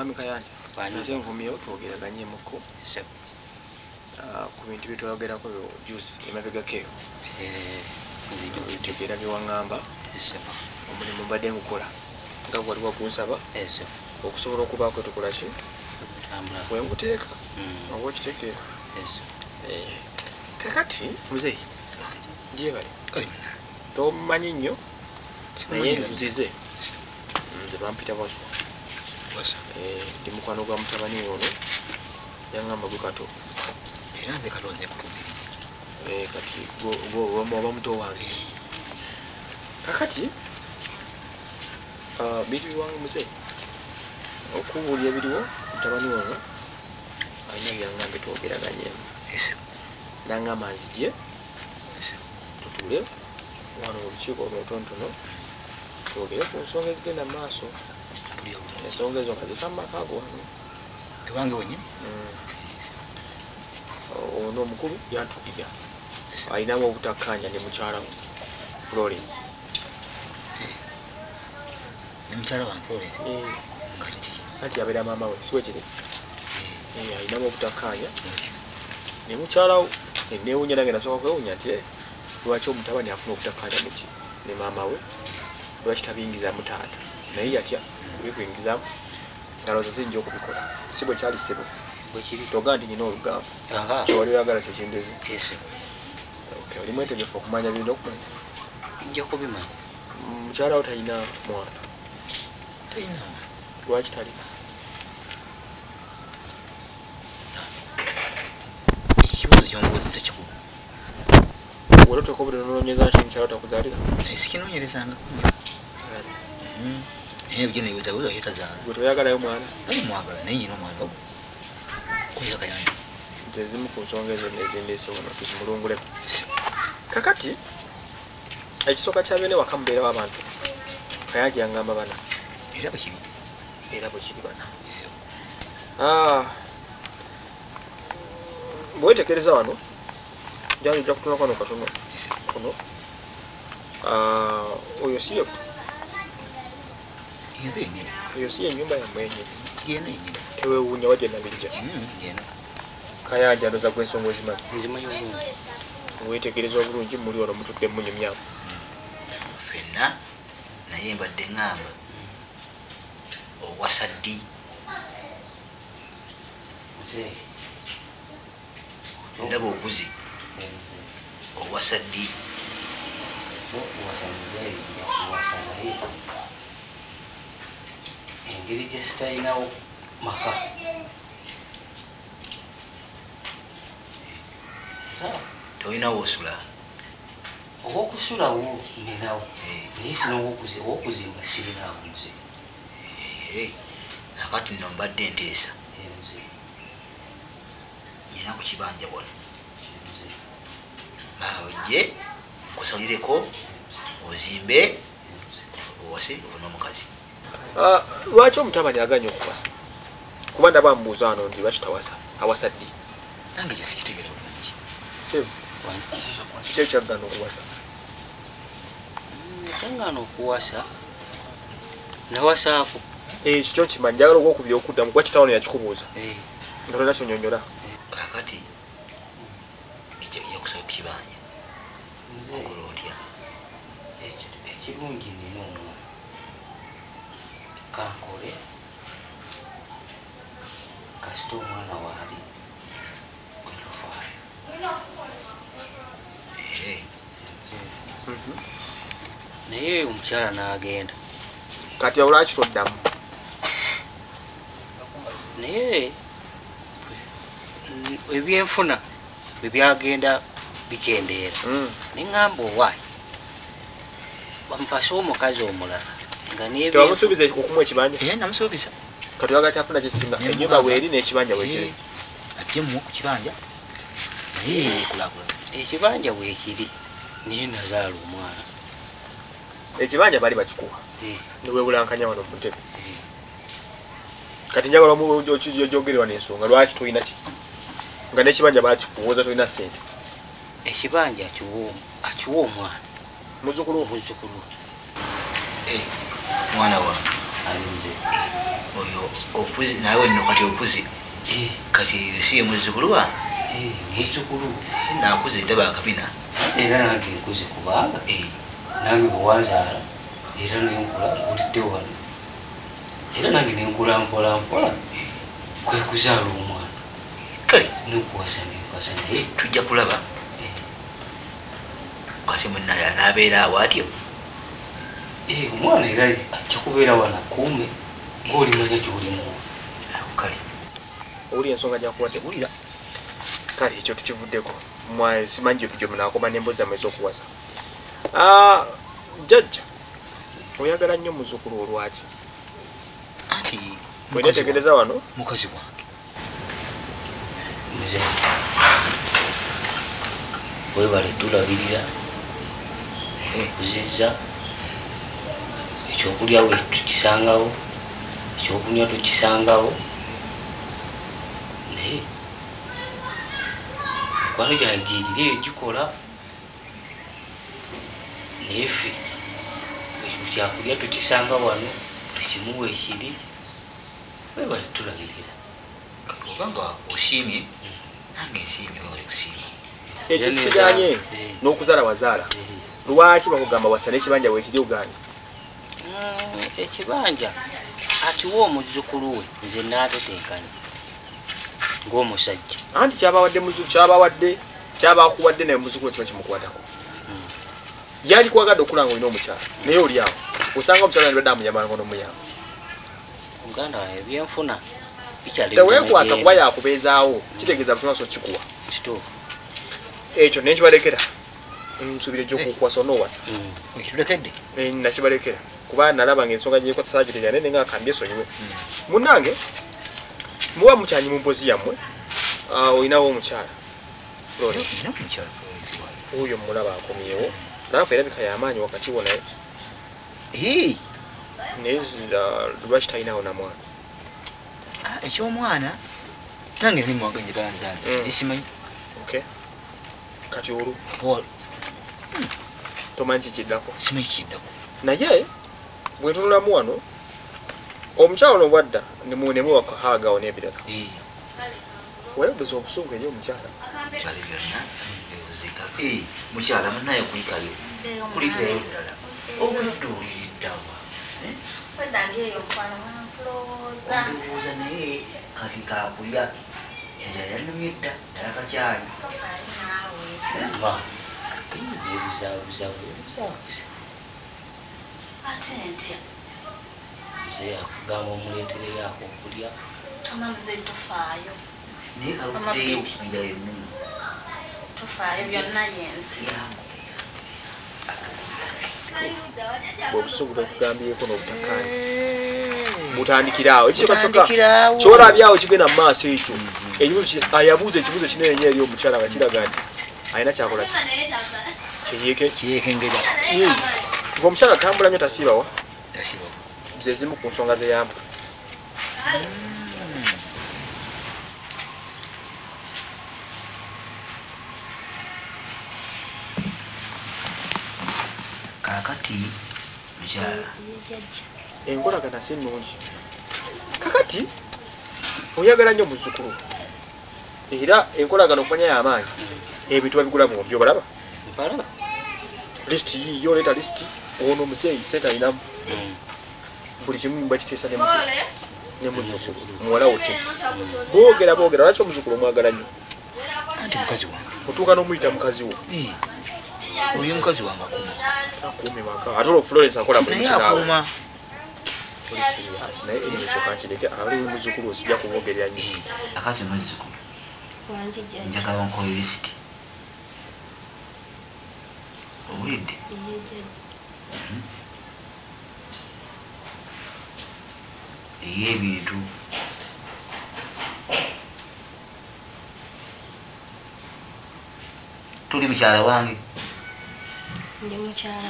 mwami kayanja ate nkomyewo twogeraganyemukko Ssebo. ah, ku bintu byetwayogerako juice emabegako eyo. Eh, tegeera byewaŋŋamba omulimu mbadde ngukola. Nga wali wagunsaba okusobola okubaako tukola ki? Okutambula. wenguteeka Mm. oba okitekeera Ssebo. kakati muzeyi ndyebale tomanyi nnyo naye nzize nze bampita waswa Eh, ndi mukwano gwa mutabani ono yaŋŋamba gwe kato. Era nze kalonze kukumiri Eh, kati. Oba muto wange kakati? Ah, bintu biwange muze okubuulya ebiriwo mutabani ono alina byaŋŋambe twogeraganyemu naŋŋamba nzije ese tutule wano mu lukiiko olwotontono twogere ku nsonga ezigenda mu maaso tuli obulungi ensonga ezo nga zifa mu makaago wano ewange wenyini ono omukulu yantukira alinamu obutakkanya ne mukyala we florence ne mukyala wange florence kati kiki anti abeera maama we siwe kiri Eh, Eh, alinamu obutakkanya lwaki? ne mukyalawo newunya nange nasooka kwewunya nti eh, lwaki omutabani afuna obutakkanya muki ne maama we lwaki tabiyingizamu taata naye yatya bikwingizamu ndalowooza ziyinja okubikola. Si bwe kyali ssebo. Bwe kiri. toga nti nyina olugambo kyewali oyagala kyekindezi oli mwetegefu okumanya birina okumanya Nja kubimanya. Mukyala wo talina mwana. Talina lwaki talina ekibuzo kyombuuziza kikulu wali otekobule nolonyeza nti mukyala wo takuzaalira? Sikinoonyerezanga naye byo nebuzabuza yetazaala gwe toyagalayo mwana ali mwagala naye nyina omwana we kuyagayanja nze zimu ku nsonga ezo nezendeese wano tuzimulungulemu kakati ekisooka kya bene waka mubeerawo abantu kayanja yangamba bana era bwekiri era bwe kiri bana bwetekereza wano njanjija kutuna kwano katono kuno oyo si ye nze oyo si nyumba yammwe yenyini yena yenyini tewewuunya wajja nabijja yena kayanja ndoza gwensonga ozimanyi Nzimanyi obulungi. wetegereza obulungi muli ono mutudde munyumyamu fenna naye mbadde ŋŋamba. Owasa ddi? Muzeeyi. ndaba oguzi. Eh, muzeeyi. owasa ddi Bo kuwasa muzeeyi nja kuwasa naye engeri gye sitalinawo maka era tolinawo osula owokusulawo ninawo naye sina owokuzi- owokuzimba sirinawo muzeeyi Eh, akati nno mbadde nteesa nyina ku kibanja wano Eh, muzeeyi. maojje kusalireko ozimbe owase ofune omukazi lwaki omutabani aganya okuwasa kuba ndaba mubuuza wano nti bakitawasa awasa ddi? Nange kyo sikitegera bulungi. Kiki ekyagana okuwasa? Mm, kyangana okuwasa? Nawasaako. Eh, kikyo nkimanyi njagala okwokubya okuddamu kuba kitawano yakikubuuza Eh, nga tolina kyonyonyola kakati ekyo yakusaba ku kibanja muzeeyi. okola otya Eki- ekirungi kankole kasita omwana waali Eh, naye omukyala n'agenda kati awo lwaki toddamu naye ebyenfuna bwe byagenda bikendeera Mm. neŋŋamba owaayi bampase omukazi omulala tewamusuubiza okumuwa ekibanja. Eh, namusuubiza. Kati oyaga kyafuna kyekisinga Ne enyumba weeri n'ekibanja weekiri ajje muwa ku kibanja? Naye kulakula ekibanja weekiri naye nazaala omwana. Ekibanja baali bakikuwa. Niwebulankanya wano mu ntebe. Eh. kati njagala ojogererwa n'ensonga lwaki tolina ki? Nga n'ekibanja bakikuwoza tolina ssente. Ekibanja akiwa omwana. Muzzukulu. Omuzzukulu Eh, mwana wange ali muze oyo okuzi nawe nno kati okuzi Eh, kati si ye muzzukulu wa? Eh, muzzukulu. Nakuze ndaba akabina era nange nkuze kubanga Eh, nange bwewanzaala era nenkula nkulidde wano. Era nange nenkula mpola mpola kwe kuzaala omwana. Kale. Nokuwasa nenkwasa naye. Tujja kulaba. Eh, kati munaye anaabeera awo atyo eh, omwana era ajja kubeera wano akuume ngaolimanya gyolimu kale. Owulira ensonga gyakuwadde wulira. Kale ekyo tukivuddeko. Mwaye simanyi gye munaakoma nembozi zammwe ez'okuwasa. Jajja jjajja oyagala nnyo muzzukulu olwaki anti bwenetegereza wano. mukazi wange nze webale tulabirira ekuzizza ekyokulya we tukisangawo ekyokunywa tukisangawo. Naye mikwano gyange gyegiri eyo gikola naye ffe ekyo kyakulya tukisanga wano tukimuwa ekiri webale tulabirira obanga osiimye nange nsiimye wali kusiima. Ekyo sikiganye Eh. n'okuzaala wazaala. Lwaki bakugamba wasa n'ekibanja bwekiri uganda Mm, ekibanja atiwa omuzzukulu we nze naateteekanya ng'omusajja. Anti kyabawadde muzu kyabawadde kyabakuwadde naye muzzukulu kiba kimukwatako. Yali kwagadde okula nga olina omukyala naye oli awo. Osanga omukyala nibadde amuyambanga n'omuyamba muganda wange ebyenfuna bikyali teweekwasa kuba yakubeezaawo kitegeeza butumwa so kikuwa kituufu. Ekyo nekibalekera nsubire gyokukwasa onoowasa ekitulekedde Eh, nakibalekera kuba nalaba nga ensonga gyekotasagirya nene nga kambye esonyiwe munange muba mukyanyi mu mpozi yammwe ah, olinawo omukyala Florence. ina mukyala Florence wange. oyo mulaba akomyewo naafe erabika yamaanyi wakati wo naye Eh, naye ah, lwaki talinawo namwana ah, ekyomwana nange ni mwange njagala nzaala Mm. esimanyi okay. Kati olwo Paul, tomanyi kikiddako simanyi kiddako naye bwetunulamu wano omukyala ono bwadda nemuwakahaagawo n'ebirala. Eh, wayogeza obusungu eri omukyala. Kyali byonna Eh, mukyala munaye kulikayo kulikayo ddala obudde oliriddawa olowooza naye kati kakulya enjala yanyumye dda ddala kakyali. Ma ebizaabuzabu ebizaabuza ate ntya nze akugamba omuleeterero ako okulya tomaze tofaayo. Naye kaluddeyo enjala yonnuma tofaayo byonna yensi bwebusungu tokugambyeko n'obutakkaanya butandikira awo. Ekyo kyokka Butandikirawo. kyolabyawo kigenda mu maaso ekyo. Ekibuzo ki- ayabuuza ekibuzo kinene nnyo eri omukyala nga kiraga nti alina kyakola ki nga omukyala atambula nnyo tasiibawa. Tasibawo ze zimu ku nsonga zeyamba kakati mukyala. Enkolagana si nnungi. Kakati oyagala nnyo muzzukulu. Era enkolagana okumanya y'amaanyi ebintu babigula bombi obalaba? Mpalaba lisiti yiyo oleeta lisiti ono omuzeeyi sente alinamu buli kimu bakiteesa ne muzzukulu muwala wote boogera boogera lwaki omuzzukulu omwagala nnyo? Anti mukazi wange. Otuuka n'omuyita mukazi wo. Oyo mukazi wange akuma akuumi maka. Ate olwo florence akola mulimu serious, naye ekyo kankireke ali muzzukulu osijja kuboogerera nnyo. Akati muzzukulu njagala nkoyo lisiti owulidde ey'ebintu. Tuli mukyala wange.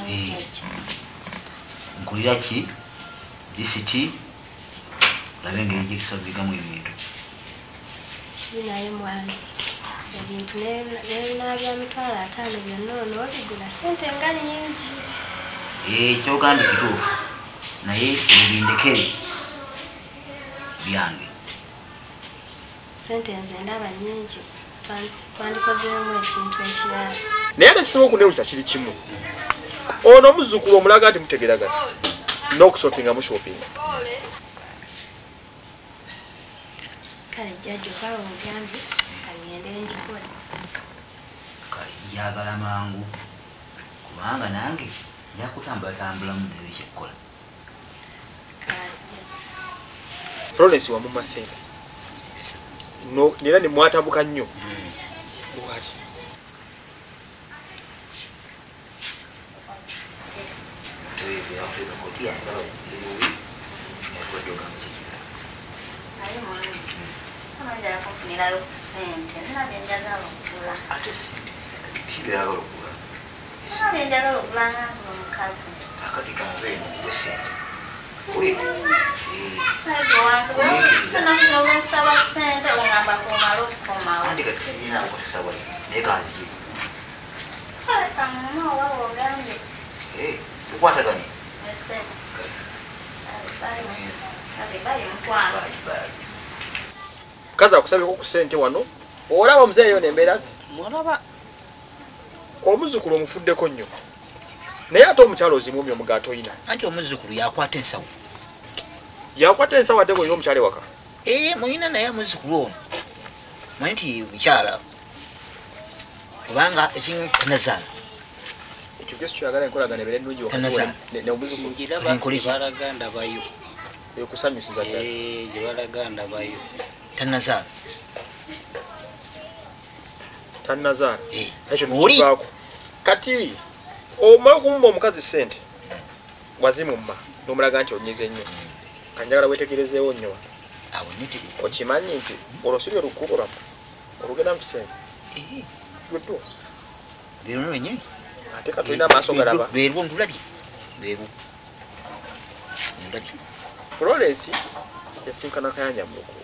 Eh. nkulira ki? Lisiti olabe engeri gyetusavigamu ebintu. Binaye mwami ebintu nebinabya mitwalo ataano byonna ono obigula sente nga nyingi Eh, kyogambye kituufu naye ebindekere byange sente nze ndaba nnyingi Twan- twandikozeemu ekintu ekirala naye ate kisobola okunewuliza kiri kimu ono omuzzukulu omulaga nti mutegeragana n'okusopinga mushopinga kale jjajja okaba omugambye kangende njikole kale njagala mangu kubanga nange njakutambulatambulamu nayo ekyekkola kajja florence wamuma sente No- era nemwatabuka nnyo lwaki ate sente kibyagala okuba nina byenjagala okugula nanze omukazi akati kanzeeno kuba sente wulira olwensaba sente ogamba kumala okukomawo andi kati sininakotesawa naye kanziki kamuma owaba ogambye tukwataganye mukazi akusabyeko ku sente wano olaba omuzeeyo nembeera ze? Mulaba omuzzukulu omufuddeko nnyo. Naye ate omukyalo ozimumye omugaati oyina. Anti omuzzukulu yakwata ensawo. Yakwata ensawo ate bwolina omukyalo ewaka. Ee mulina naye omuzzukulu ono manyi nti mukyala kubanga ekimu tenazaala ekyo kyesi kyoyagala enkolagana ebeere ennungi wakati Tanasa. wa- ne- ne omuzzukulu ngiraba tannazaala Eh, ekyo oli nikivaako kati omala okumuma omukazi sente wazimumma nomulaga nti onyize nnyo kanjagala wetegerezeewo nnyo okimanyi nti olwosiri olukubo lwamu olugenda mu sente lweddu lwenyini ate katolina amaaso galaba lwerwo ndulabye lwerwo ndulabye florence yasinkana kayanja mu lukubo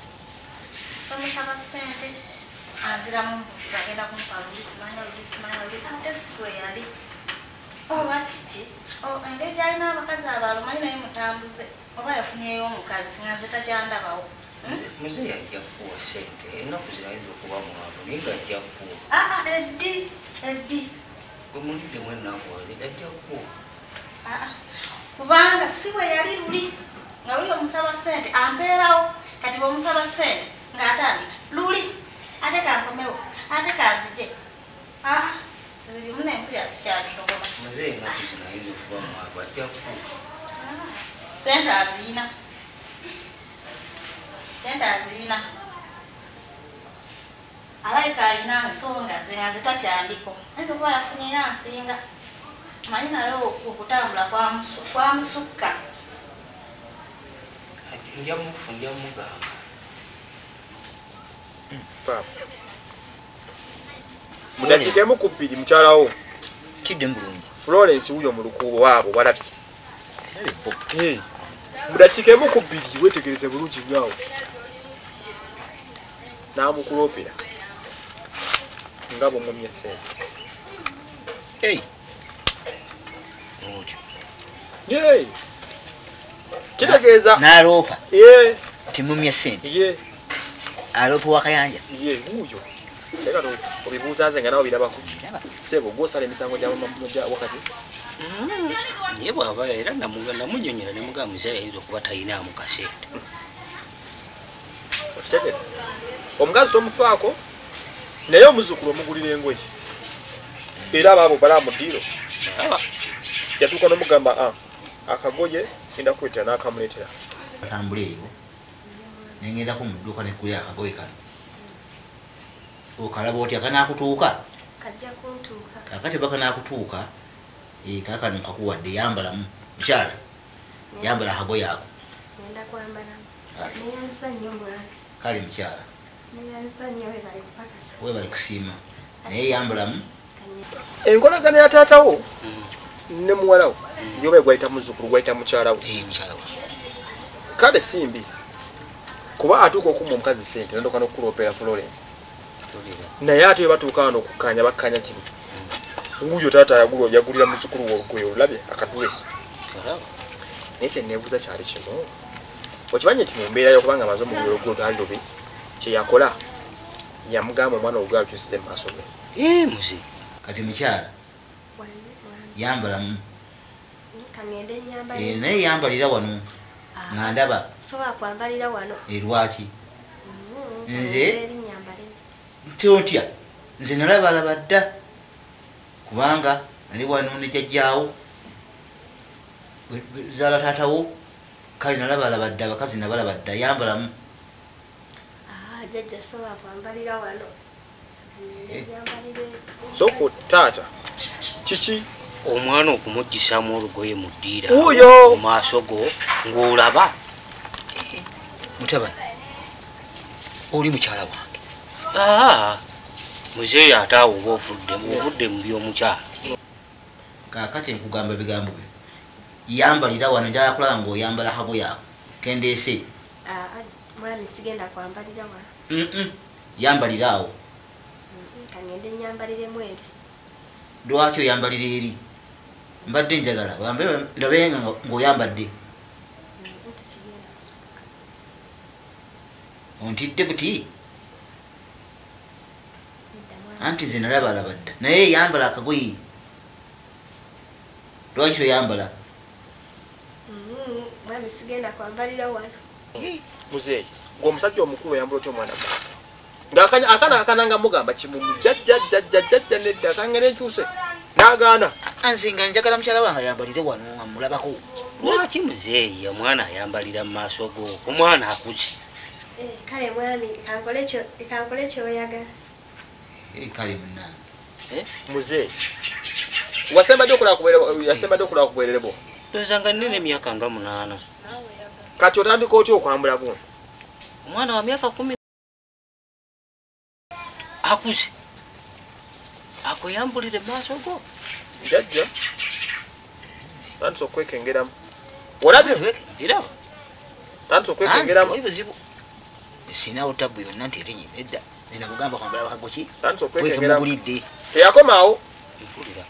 bamusaba sente anziramu bagenda kumpa lulisimanya lulisimanya luli ate siwe yali oba kiki engeri gyalina abakazi abalumanyi naye mutambuze oba yafunyeyo omukazi nga nze takyandabawo muzeeyi ajja kukuwa sente ennaku zirayinza okuba mwavu naye ng'ajja kukuwa aa eddi eddi bwe muliddemu ennaku wali ajja kukuwa kubanga si bwe yali luli nga luli omusaba sente ampeerawo kati bwemusaba sente ng'atandika luli ate kankomewo ate kanzije zirayinza okuba mwavu ajja kukuwa sente aziyina alabika alina ensonga ze nga zitakyandiko ayinza okuba yafunira nsinga manyi nayo okutambula kwamusu- kwamusukka nja mufu nja mugamba mudakiika emu ku bbiri mukyalawo. Kidde mbulungi florence wuyo mu lukubo waabo walabye. Mudakiika emu ku bbiri wetegereze bulungi nnyawo n'amukulopera nga bwomumye sente kitegeeza. N'aloopa ye. Timumya sente ye aloopa wakayanja ye wuuyo eka obibuuza nze nga nawe birabako sebo gwosala emisango gya mama- gya wakati. Naye bw'aba era namunyonyola ne mugamba muzeeyi ayinza okuba talinaamu kasente. Okitegere. Omukazi tomufaako naye omuzzukulu omugulira engoye era abaabo bala mu ddiiro. Yatuuka nomugamba "Ah, akagoye enda kwetera n'akamuleetera. Atambula eyo nengendako mu dduuka nekkuya akagoye kano. Okalaba otya kanaakutuuka? Kakati oba kanaakutuuka eh, kakano nkakuwadde yambalamu mukyala yambala akagoye ako Kale, mukyala. Webali kusiima. Naye yambalamu. Enkolagana ya taatawo ne muwalawo yoba gwayita muzzukulu gwayita mukyalawo Eh, kale simbi kuba atuuka okumma omukazi sente nandoka nokukulopera florence. Naye ate we batuuka wano okukkanya bakkanya kino. Wuuyo taata yagula- yagulira olugoye olulabye akadresi alaba naye kyeneebuuza kyali kino okimanye nti mu mbeera yokubanga amaze omugulu ogulutwali lubi kyeyakola yamugamba omwana olugala lukyusize mu maaso ge. Muze. Kati mukyala yambalamu. Eh, naye yambalira wano. Nga ndaba sobola kwambalira wano. Erwaki Mm, Nze? kangende eri nyambale tontya nze nalabalaba dda. Kubanga nali wano ne jjajjaawo zaala taatawo kale nalabalaba dda abakazi nabalaba dda yambalamu. Ah, jjajja sobola kwambalira wano. Eh. So ku taata. Kiki? Omwana okumugisamu olugoye mu ddiira mu maaso go ng'olaba mutabani oli mukyala wange. Aa muzeeyi ate awo oba ovudde ovudde mu by'omukyala. Kakati nkugamba bigambo bye yambalira wano njala kulaba ngaoyambala kagoye ako kendeese. Ah, ah, mwami sigenda kwambalira wano. Mm-mm. yambalira awo. Kangende nyambaliremu eri lwaki oyambalira eri? Mbadde njagala. Wambe ndabe nga ontidde buti? Anti nze nalabalaba dda naye yambala akagoye lwaki toyambala? Mm, mwami sigenda kwambalira wano. Muzeeyi ng'omusajja omukulu oyambula otya omwana mukazi ngaakana akana akana nga mugamba kimumu jjajjajjajjajja nedda kange nenkyuse n'agaana. Nze nga njagala mukyala wange ayambalire wano nga mulabako lwaki muzeeyi omwana ayambalira mu maaso go? Omwana akuze kale mwami kankole kyo- kankole kyoyagala kale munange muzeeyi wasembadde okulaba kubwerere- yasembadde okulaba kubwererebo ndowooza nga nnina emyaka nga munaana. Kati otandika otya okwambula guno omwana wa myaka kumi akuze. Akuyambulire maaso go. Jjajja tandisa okwekengeramu. Olabye? Iraba tandisa okwekengeramu sinawo tabu yonna nti erinyi edda zina bugamba kwambala bakagoki tandisa okwekengeramu wetemugulidde teyakomaawo mpulira.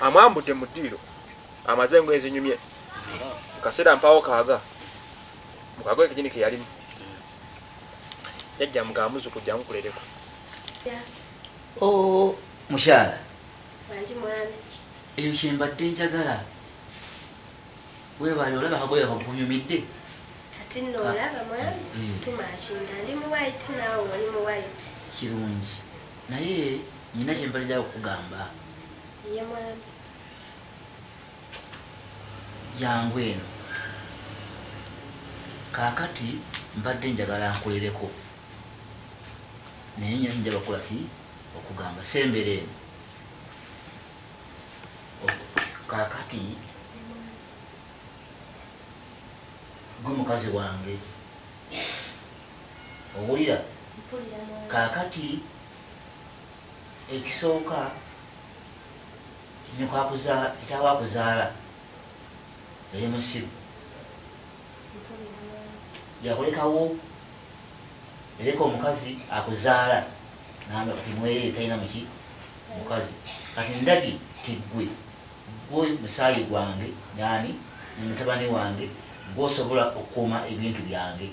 Amwambudde mu ddiiro amaze engoye ezinyumye. Mukaseera mpaawo kaaga mukagoye kegini ke yalimu. Jajja mugamba muzukujja mukulereko. O mukyala. Eyo kyembadde njagala. Webali olaba kagoye kakunyumidde kati nno olaba mwami Mm. tumakinga ndi mu white naawe oli mu white. Kirungi. Naye nyina kyembalira okugamba. Ye mwami jangu eno. Kakati mbadde njagala nkolereko naye nyina kinjaba kukola ki? Okugamba. Sembera eno. O- kakati gwe mukazi wange. Owulira? Kakati ekisooka kitaba akuzaala eri musiru yakulekawo? Ereka omukazi akuzaala. Namba timwerere talina muki mukazi kati ndabye tigwe gwe musaayi gwange nani mutabani wange gwosobola okukuuma ebintu byange.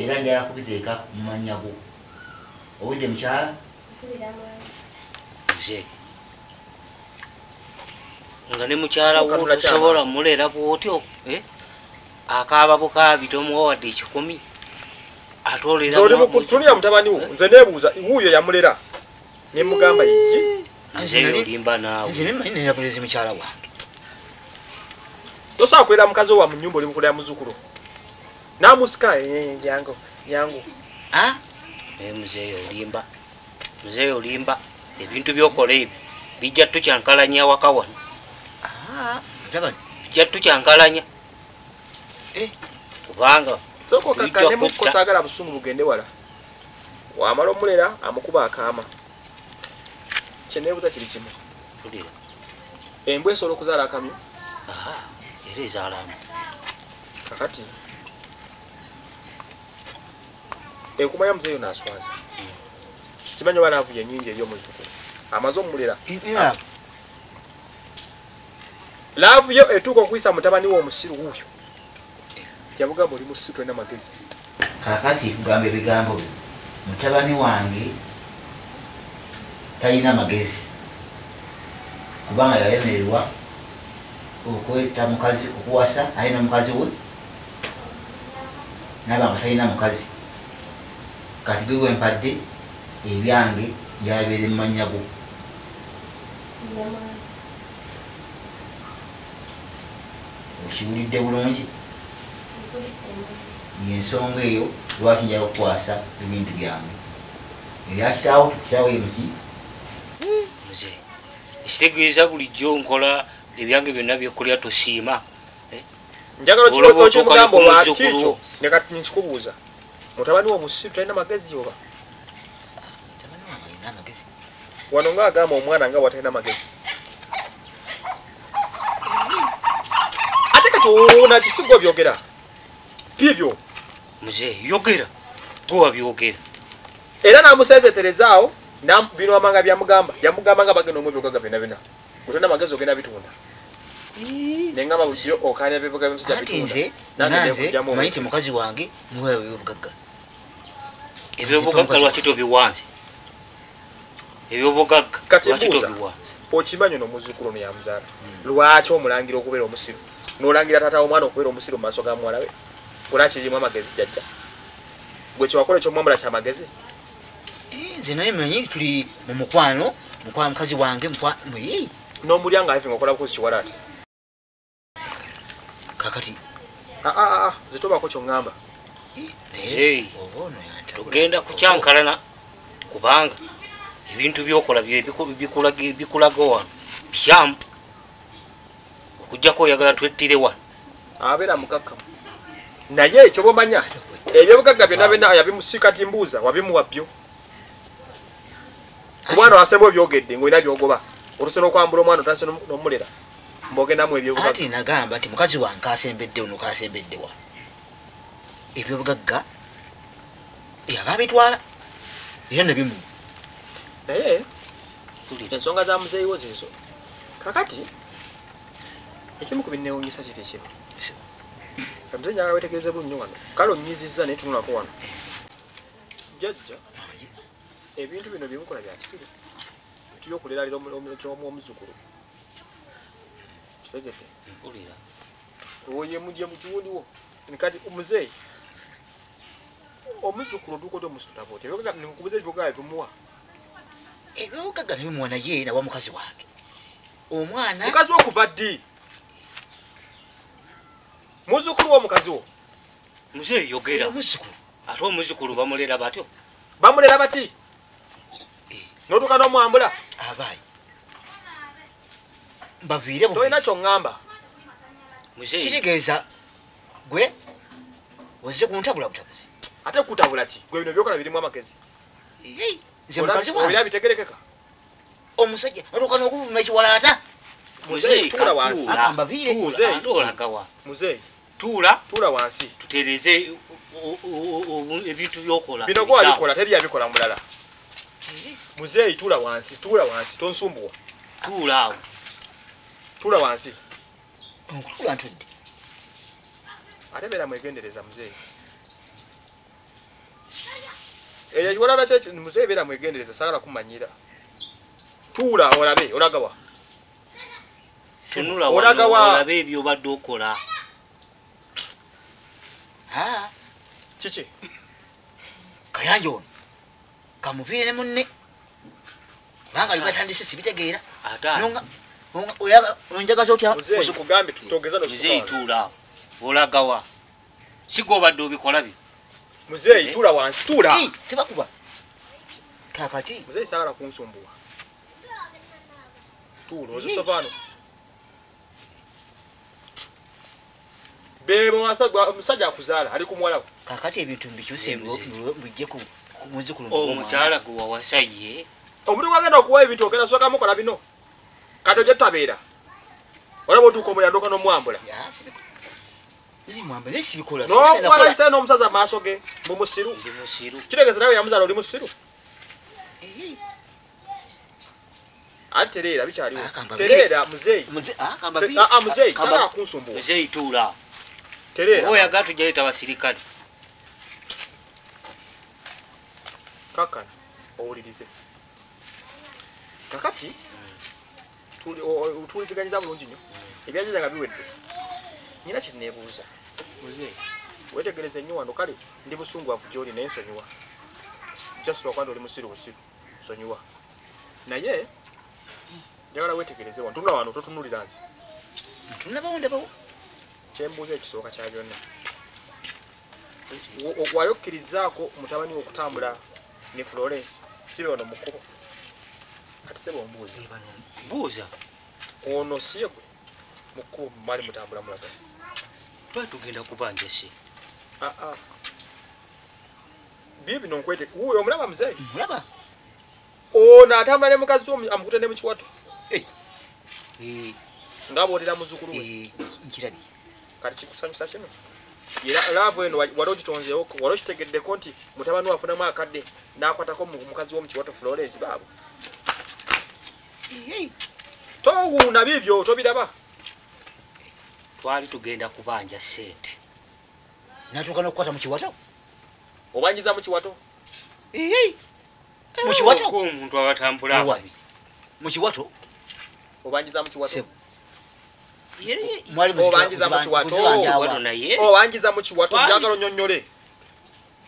Era njala kubiteeka mu mannya go owudde mukyala? Muzeeyi nga ne mukyala wo Okatula kyama. tosobola mulera bwotyo eh? akaaba bukaabi tomuwa wadde ekikumi nze tulira mutabani wo. Nze neebuuza wuuyo yamulera? Nemugamba yiki muzeeyi olimba naawe. nze nemanira bulezi mukyala wange tosobola kulera mukazi owa mu nyumba oli mukulera muzukulu? Namusika "Eh, yangu yangu naye muzeeyi olimba. Muzeeyi olimba ebintu byokola ebyo bijja tukyankalanya waka wano. Ah, bijja tukyankalanya Eh. kubanga sooka Bijja okakkanemu kutta. kosaagala busungu bugende wala. Wamala omulera amukuba akaama. Kyeneebuuza kiri kimu. Embwa esobola okuzaala akamyu era ezaalamu kakati. Enkumayo muzeeyo naswaza. Simanyi oba naavuye enyingi eri omuzukulu amaze omulera Era, laavu yo etuuka okuyisa mutabani we omusiru wuuyo. Yamugamba oli musiru tolina magezi. Kakati kugamba ebigambo byo mutabani wange talina magezi. Kubanga yalemererwa okweta mukazi okuwasa alina mukazi we naba nga talina mukazi. Kati gwe wempadde ebyange byabeere mumanyago okiwulidde bulungi? Yensonga eyo lwaki njala okukwasa ebintu byange? Ebyakitaawo tukitaawo emuki muze. Ekitegeeza bulijjo nkola ebyange byonna byekulya tosiima njagala Olaba okimugamba otuuka oba ne ku muzzukulu. kikyo nekati nkikubuuza. Mutabani we omusiru talina magezi oba? Wano ngaagamba omwana nga watalina magezi. Ate kati ona kisigwa byogera. Bibyo muze yogera. Gwe wabyogera era namusezeterezaawo nam- bino amanga byamugamba. Yamugamba nga bagenda omwebyogaga byona byona otolina magezi ogenda bitunda nengamba buliyo okanya byogaga byomusajja anti bitunda nze nange nanze ndekujjamu manyi ti mukazi wange niwe ebyobugagga ebyobugagga lwaki tobiwanze ebyobugagga lwaki tobiwanze okimanyi ono omuzzukulu ono yamuzaala? Lwaki omulangira okubeera omusiru? Nolangira taata omwana okubeera omusiru mu maaso ga muwala we? Olakirimu amagezi jjajja gwe kyewakola ekyomwamula kyamagezi Eh, nze naye manyi tuli mu mukwano mukwano mukazi wange mukwa- muyi n'omulya nga ife nga okola bukozi kiwala ati kakati. Aa zitobako kyoŋŋamba togenda kukyankalana kubanga ebintu byokola bikulaga- wano bikyamu okujjako oyagala twettire wano abeera mukakkamu naye ekyo bomanya ebyobugagga byonna byonna yabimusika timbuuza wabimuwa byo omwana wasemba obyogedde ngaolina byogoba. Olusobola okwambula omwana otandise n'omu- n'omulera mbogendamu ati ebyobugagga nagamba nti mukazi wange kasembedde ono kasembedde wa? Ebyobugagga yaba abitwala? Era nebimu naye ensonga za muzeeyiwo zizo kakati ekimu ku binneewunyisa kiri kino omuze njagala wetegereze bunnyo wano. Kale onnyiziza naye tunulako wano. Jjajja ebintu bino byemukola bya kisiru tuyo okuleralira omuzzukulu kitegete mpulira oyemuje mukiwuliwo kati omuzeeyi omuzzukulu otuuka oti omusitabo oti nkubuza ebibugaa bimuwa ebyobugagga nebimuwa naye nawa mukazi wange. Omwana mukazi wo kuva ddi? Muzzukulu w'omukazi wo. Muze yogera. Omuzukulu ate omuzukulu bamulera batyo? Bamulera bati? Notuuka n'omwambula? Abaayi mbaviire tolina kyoŋŋamba kitegeeza gwe ozze kuntabula butabuzi. Ate kutabula ki? Gwe bino byokola birimu amagezi. Nze mukazi olina bitegerekeka? Omusajja otuuka n'okuvuma ekiwalaata muzeeyi tuula wansi. Aka mbaviire. Muzeeyi. tuula. Tuula wansi. Tutereze o- o- o- o- ebintu byokola. Bino gwe wabikola tebyabikola mulala. Muzeeyi tuula wansi. Tuula wansi tonsumbuwa tuula awo tuula wansi. Onkula ntudde. Ate beera mwegendereza muzeeyi. Eyo ekiwalala kye muzeeyi beera mwegendereza sagala kumanyira. Tuula olabe olagawa tunula Olaga wano wa- olabe ebyo obadde okola kiki? Kayanja ono kamuviire ne munne. Kubanga bigatandise sibitegeera ate ate Nonga- nonga- oyaga- onjagaza otya muzeeyi musuku kugambe tutogeza nosuka tuula. Awo olagawa siga obadde obikola bye. Muzeeyi tuula wansi tuula. Ei, tebakuba. Kakati muzeeyi sagala kunsumbuwa. Tuula ozisovano bebo omusajja akuzaala ali kumwalawo kakati ebintu mbikyuse Ebizibu. bijje ku ku muzukulu omukyala gwe wawasa ye omuntu gwagenda okuwa ebintu ogenda soka mukola bino kati oje tutabeera. Olaba otuuka omuyandoka n'omwambula. Mwambe naye sibikola nokwala kitale n'omusaza amaaso ge mu musiru. Ndi musiru. Kitegeeza nawe yamuzaala oli musiru. Ati tereera bikyaliwo? Akamba tereera muzeeyi. Muze- ah, kamba bi- Ah, ah, muzeeyi. Kamba- sagala kunsumbuwa muzeeyi tuula. Tereera oyagala tujaleta basirikale. Kakkana owulirize. Kakati tuli- o- o- tuwuliziganyiza bulungi nnyo. Ebyajaja nga biwedde. Nyina kyeneebuuza wetegereze nnyo wano kale ndi busunguwavu gyoli naye nsonyiwa. Just lwakuba nti oli musiru busiru nsonyiwa. Naye njagala wetegereze wano. Tunula wano totunulira nze. Tunabawo ndabawo kyembuuza ekisooka kya byonna. Wa- wa- wali okkirizaako mutabani we okutambula ne florence sibe ono mukubo kati sebe ombuuza buuza ono siye gwe? Mukubo mwali mutambula mulaga twa tugenda kubanja se aa bye bino nkwete. Wuyo omulaba muzeeyi. Mulaba? Ono atambula ne mukazi omu amukuta ne mukiwato. Eh, nga boolera muzzukulu we. Eh, nkirabi kati kikusanyusa kino? Era laavu eno wali wali ogitonzeewo wali okitegeddeko nti mutabani we afunamu akadde n'akwatako mu- mukazi w'omukiwato florence baabo towuuna bibyo tobiraba. Twali tugenda kubanja sente natuuka nokukwata mukiwato obanjiza mukiwato mukiwato Ko omuntu abatambula. Ewabi. mukiwato obanjiza Obanjiza mu kiwato. Wano naye. Obanjiza mukiwato Twali- njagala onyonyole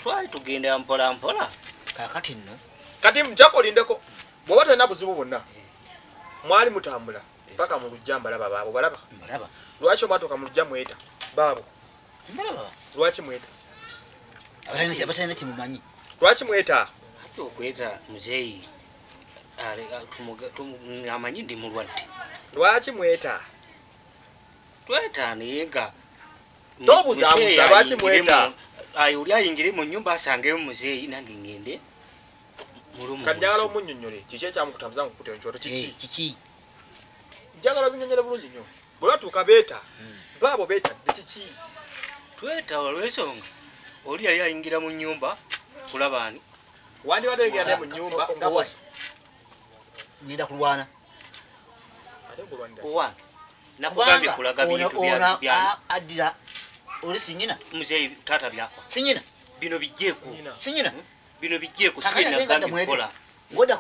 twali tugenda mpola mpola. Kakati nno. Kati mujako olindeko bwoba tolina buzibu bwonna mwali mutambula paka mu lujja mbalaba baabo balaba. Lwaki omwatoka mu lujja mweta? Baabo lwaki mweta? Abatalina kimumanyi lwaki mweta? Ati okweta muzeeyi amanyi ndi mulwadde. Lwaki mweta? Tweta naye nga buuza, lwaki mweta? ayi oli ayingire mu nyumba asangeyo muzeeyi nange ngende mulumu kati njagala omunnyonnyole kiki ekyamukutambuza nkukutera ekyoto Eh, kiki? Njagala obinyonyole bulungi nnyo. Bwe batuuka beeta baabo beetadde kiki? Tweta olw'ensonga oli yali ayingira mu nyumba kulaba ani? Wandibadde naye mu nyumba nga ngenda kulwana. Owange nakugambye kulaga ono bintu ono bya- bya a- addira oli sinyina muzeeyi taata byakwa. Sinyina bino bijjeeko nyina sinyina bino ndamwete. kukola. Ngoda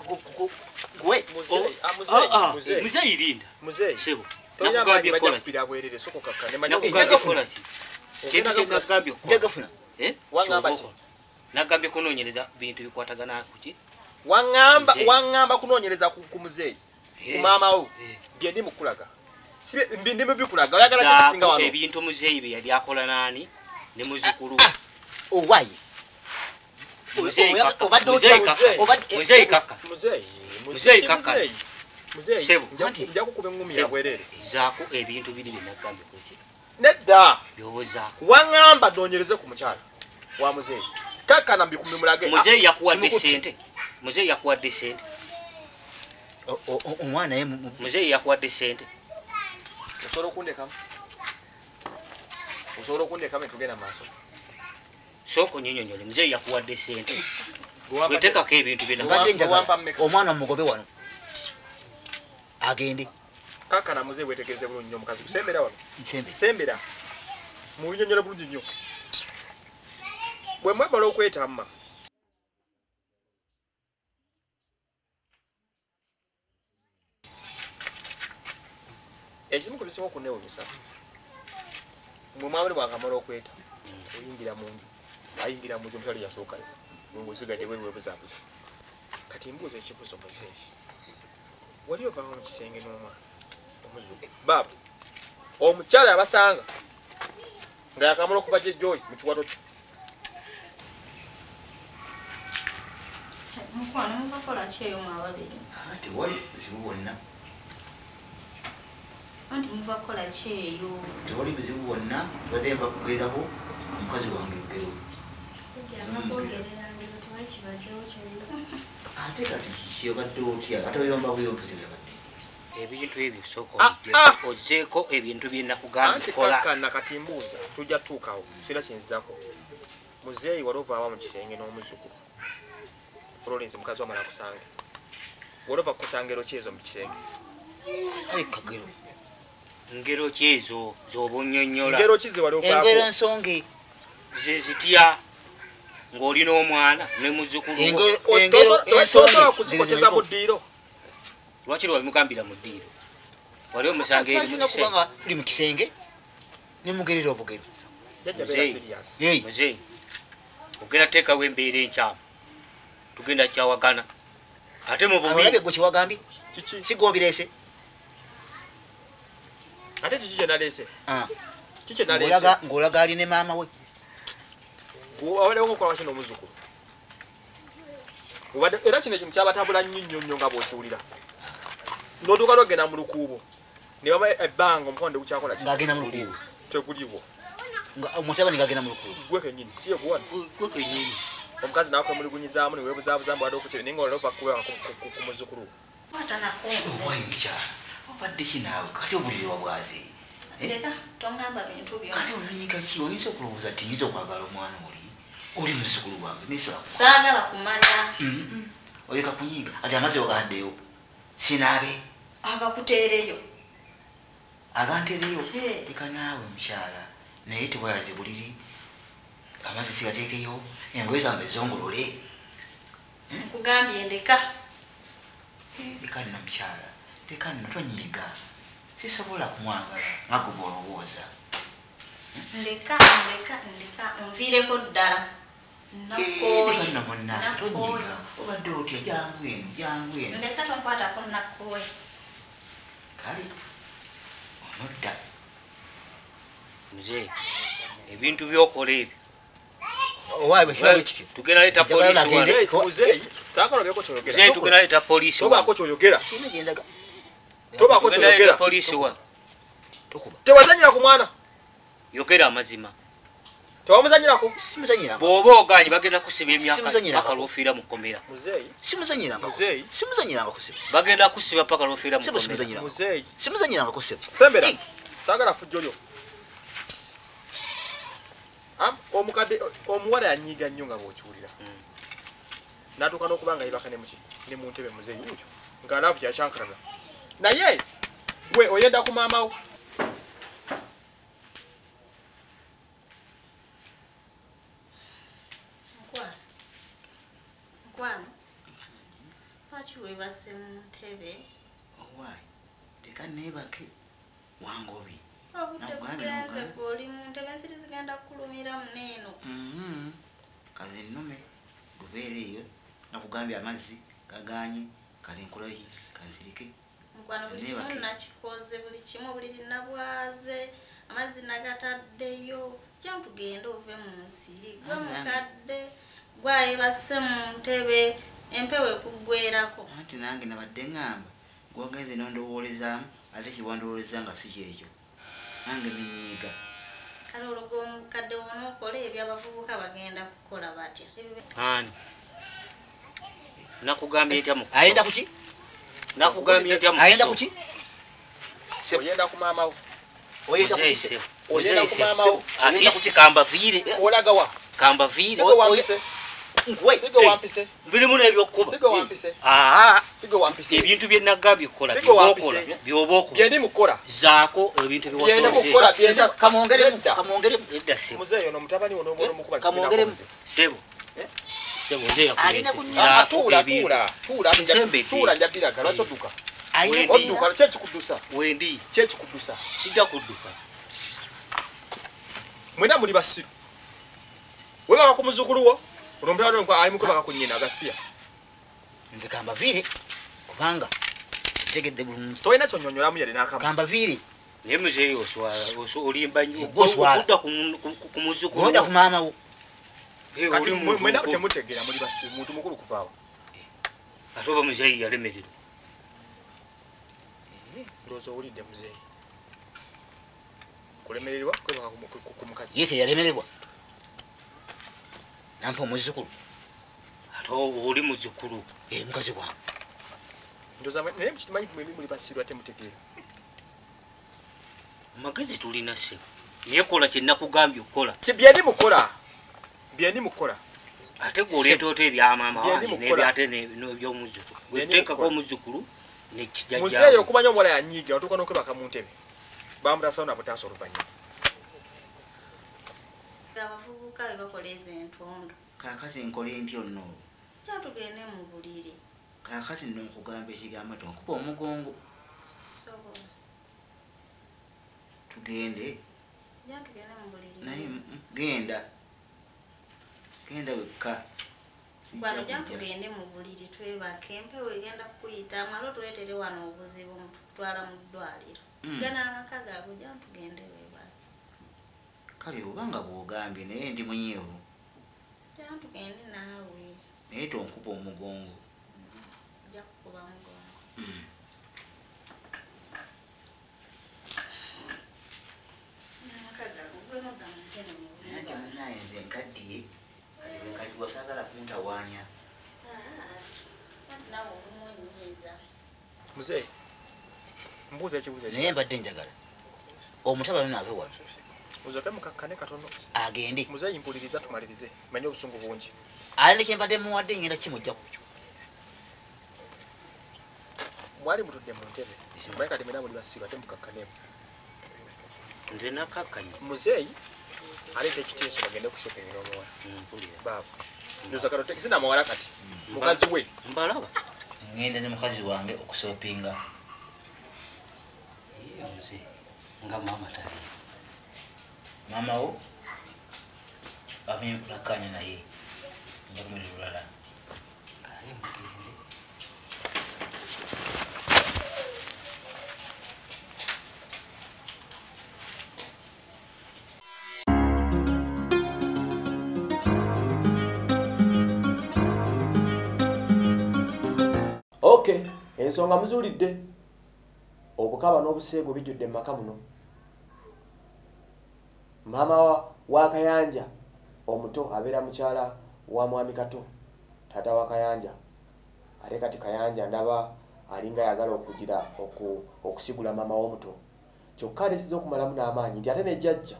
gwe muzeeyi ah, linda sebo nakugambye ki? kintu kyenagambye kukola jagafuna Eh? Wangamba Kyoba okola. nagambye kunoonyereza bintu bikwatagana kuki waŋŋamba kunoonyereza ku muzeeyi ku maama wo. Eh. bye ndi mukulaga sibe mbi- ndi mubikulaga. Oyagala ebintu muzeeyi bye yali akola naani ne muzukulu. Ah, owaye Oya- kaka, obadde muzeeyi otya- kaka, muzeeyi kaka muzeeyi Muzeeyi kaka. muzeeyi muzeeyi Sebo. nja- Anti- nja kukuba eŋŋumi ya Sebo. bwerere. zaako ebintu biri bye nagambye kuki nedda! Byobozaako waŋŋamba noonyereze ku mukyala wa muzeeyi kakkana mbikumi mulage muzeeyi yakuwadde sente muzeeyi yakuwadde sente omwana ye mu- mu- muzeeyi yakuwadde sente osobola okundekamu? Osobola okundekamu etugenda maaso sooka onyonyonyole muzeeyi yakuwadde sente wetekako ebintu omwana mugobe wano. Agende. Kakkana muzeeyi wetegereze bulungi nnyo omukazi. Kusembera wano. Sembera. Mubinyonyole bulungi nnyo. Bwe mwebala okwetamma. Ekimu ku bisinga okunewunyisa mwe mwabale bwakamala okweta oyingira munju ayingira munju omukyalo yasookayo. Ngosigadde bwe bwebuzaabuza kati mbuuza ekibuzo muzeeyi wali ovanga mu kisenge n'omwana? Omuzuku baaba omukyala yabasanga nga yakamala okuva gyejjoyi mu kiwato kye. Mukwano mukakola ki eyo mwababiri tewali buzibu bwonna. Anti muva kukola ki eyo tewali buzibu bwonna tubadde mbakugereraho omukazi wange lugero ate kati kiki obadde otya ate oyomba buyompereza badde ebintu ebyo sooka ozzeeko ebintu bye nakugambye anti kola kakkana kati mbuuza tujja tutuukawo sira kinzizako muzeeyi wali ovaaba mu kisenge n'omuzukulu florence mukazi wamala kusange olova kukyangero kyezo mu kisenge kagero ngero kyezo ki zewali engero ensonge zezitya ng'olina omwana ne ensonge kuzikoteza mu ddiiro. Lwaki lwabimugambira mu ddiiro? Wali omusanga eri mu kisenge. nemugerera obugezi jajja Muzeeyi. ogenda teekawo embeera enkyamu. Tugenda kyawagana ate mu abalabe bubi gwe kiwagambye sigobirese ate kiki kye naleese? Kiki kye naleese? Ng'olaga ng'olaga ali ne maama we wabaddewo ngaokola kino omuzukulu Obadde- era kino ekintu kyabatabula nnyo nnyo nnyo nga bw'okiwulira. N'otuuka lwogenda mu lukuubo ne bama ebbanga omukono tegukyakola ki? Ng'agenda mu lukuubo. Teguliwo. Nga- omutabani ng'agenda mu lukuubo. Gwe kenyini si yeguwano gwe kenyini omukazi nakwemuligunyizaamu niweebuzaabuza mbu adde ninga olaba kubeera ku muzukulu. Owayi mukyala obadde kinaawe kati obuliriwa bwaze leka tongamba bintu kati byona oluyika ki oyinza okulowooza nti yinza okwagala omwana oli oli muzukulu wange nesaba saagala kumanya. Oleka kunyiga ati amazzi ogaddeyo sinaabe. Agakuteereyo. Agantereyo Eh. leka naawe mukyala. Naye tewayaze buliri. Amazzi sigateekeyo. Engoye zange zongolole. Nkugambye ndeka. Leka nno mukyala. Leka nno tonyiiga. Sisobola kumwagala nga gwe bwolowooza. Ndeka ndeka ndeka. Nviireko ddala munnange tonyiiga obadde otya jangu eno jangu eno ndeka tonkwatako nakkowe kale onodda. Muzeeyi ebintu byokola ebyo. Tugenda leeta kyoyogera muzeeyi tugenda leeta wano tokuba. Tewazanyira ku mwana. Yogera amazima tewamuzanyirako simuzanyiranga bw'oba oganye bagenda kusiba emyaka paka lw'ofiira mu kkomera. Muzeeyi. Simuzanyiranga Muzeeyi. simuzanyiranga kusiba. Bagenda kusiba paka lw'ofiira mu sebo kkomera. Simuzanyiranga muzeeyi simuzanyiranga kusiba. Sembera. Eh. saagala fujjo lyo. Am- omukadde omuwala yanyiiga nnyo nga bw'okiwulira. Mm. n'atuuka n'okuba nga yebaka ne muki ne mu ntebe muzeeyi oyo nga laavu kyakyankalaga naye gwe oyenda ku maama wo nkwano lwaki weebase mu ntebe owaayi leka neebake wangobi. Obudde bugenze nagwana. gwe oli mu ntebe ensiri zigenda kukulumira muneeno Mhm. kazi ennume gubeera eyo nakugambye amazzi gaganye kale nkulayi kanzirike. Mukwano buli kimu nakikoze buli kimu obuliri nabwaze amazzi nagataddeyo. Jampu genda ove mu nsiri gwe Ah, mukadde gwayebase mu ntebe empewo ekuggwerako anti nange nabadde ŋŋamba gwogenze nondowoolezaamu ate kiwandowooleza nga si kyekyo. Nange ninyiiga kale olwo omukadde wonookola ebyo abavubuka bagenda kukola batya? Ani? Nakugambye ntya mu ayenda kuki nakugambye ntya mu ayenda kuki oyenda ku maama wo. Oyenda ku maama wo. At least kambaviire olaga wa? Kambaviire birimu ebintu bye nagambye kukola Sigo byoba wampise. okola byoba okola. Byendi mukola. Zaako ebintu byenda byewasoze kukola byenda kamwongeremu Nedda. kamwongeremu edda sebo. Muzeeyi ono mutabani ono omuono mukuba Kamwongeremu. sebo. Sebo nze Alina yakulese kunya- zaako tuula ebintu. tuula tuula. Nsembedde. tuula njadiraga lwaki odduka ayina Wendi. odduka kyekikudusa wendi. Kyekikudusa sijja kudduka. Mwena muli basiru webaka ku muzukulu wo olwomutabani ali mukubaka ku nnyina agasiya nze kambaviire kubanga ntegedde bulungi tolina kyonyonyolamu yali n'akamu kambaviire naye muzeeyi oswala olimba nnyo Gwe oswala. okudda ku mu- ku- ku- maama wo Eh, kati mwena mukulu. temutegeera muli basiru muntu mukulu kuvaawo ate oba muzeeyi yalemererwa ndowooza owulidde muzeeyi kulemererwa kwebaka ku mukazi ye teyalemererwa nampa omuzzukulu ate o- oli muzzukulu e mukazi wange naye kimanyi mwe muli basiru ate mutegeera magezi tulina sebo naye kola kye nakugambye okukola si byendi mukola byendi mukola ate gwoleeta ota ebyamaama wange nebyate n'ebyomuzukulu Bye ndi weteekako mukukola. omuzukulu muzeeyi okumanya omuwala yanyiiga otuuka n'okwebaka mu ntebe bamutasawo nabutaasa oluvannyuma bakola ezo entondo. Kakati nkole ntyo nno. Ja tugende mu buliri. Kakati nno nkugamba ekigambo ti nkuba omugongo. Sobola tugende. Ja tugende mu buliri. Naye genda. Genda wekka. Sijja wano ja kujja. tugende mu buliri twebake empewo egenda kukuyita. Mwali otuleetere wano obuzibu mututwala mu ddwaliro. Mm. gana amaka gaago ja tugende webake kale obanga bwogambye naye ndi munyeevu ja tugende naawe. naye tonkuba omugongo. Sijja kukuba mugongo Mm. mu naye munaye nze nkaddiye kale bwenkaddiwa saagala kuntawaanya. Olumunyinyiza muzeeyi mbuuza ekibuuzo naye mbadde njagala. Omutabani naave wano uzoke mukakkane katono. Agende. Muzeeyi mpuliriza tumalirize. Manye obusungu bungi. Ali ne kyembadde muwadde ngenda kimujja kukyo mwali mutudde mu ntebe. Mbaye kati mwena muli basiru ate mukakkanemu nze nakakkanya muzeeyi aleeta ekiteeso bagende ku shopping n'omuwala mpulira. Baabo ndoza katote sinamawala kati. Mukazi we. Mbalaba. Ngenda ne mukazi wange okusopinga nze nga maama tali maama wo bamenye kulakkanya naye nja kumuli lulala okay ensonga muzuulidde obukaba n'obuseego bijjudde mu maka muno maama wa- kayanja omuto abeera mukyala wa mwami kato taata wa kayanja. Ate kati kayanja ndaba alinga ayagala okugira oku- okusigula maama w'omuto. Kyokka alesiza okumalamu n'amaanyi nti ate nejjajja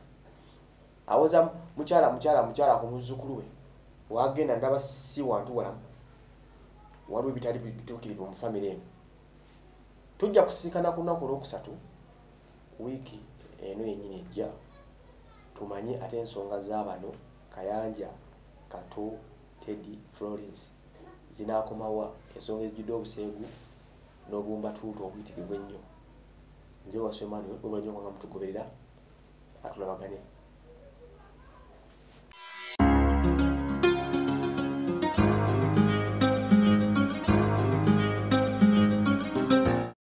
awoza mukyala mukyala mukyala ku muzzukulu we wagenda ndaba si wantu walamu. Waliwo ebitali bituukirivu mu famire eno. Tujja kusinkana ku lunaku olwokusatu wiiki eno yennyini ejja tumanye ate ensonga z'abano kayanja kato tedi florence zinaakomawa ensonga ezijjudde obuseegu n'obumbatuutu obuyitirivu ennyo. Nze wasomani webula nnyo nga mutugoberera atulabagane